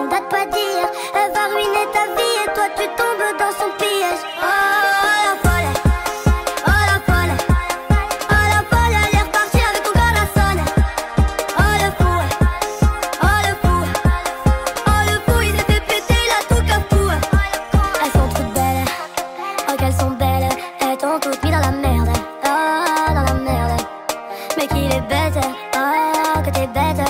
On date pas dire, elle va ruiner ta vie et toi tu tombes dans son piège. Oh la folle, oh la folle, oh la folle, elle est repartie avec ton garçon. Oh le fou, oh le fou, oh le fou, il s'est fait péter là tout cafou. fou. Elles sont toutes belles, oh qu'elles sont belles. Elles t'ont tout mis dans la merde, oh dans la merde. Mais qu'il est bête, oh que t'es bête.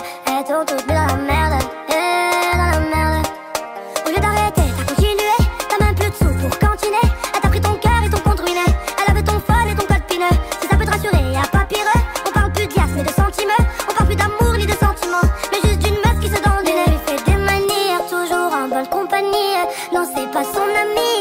你。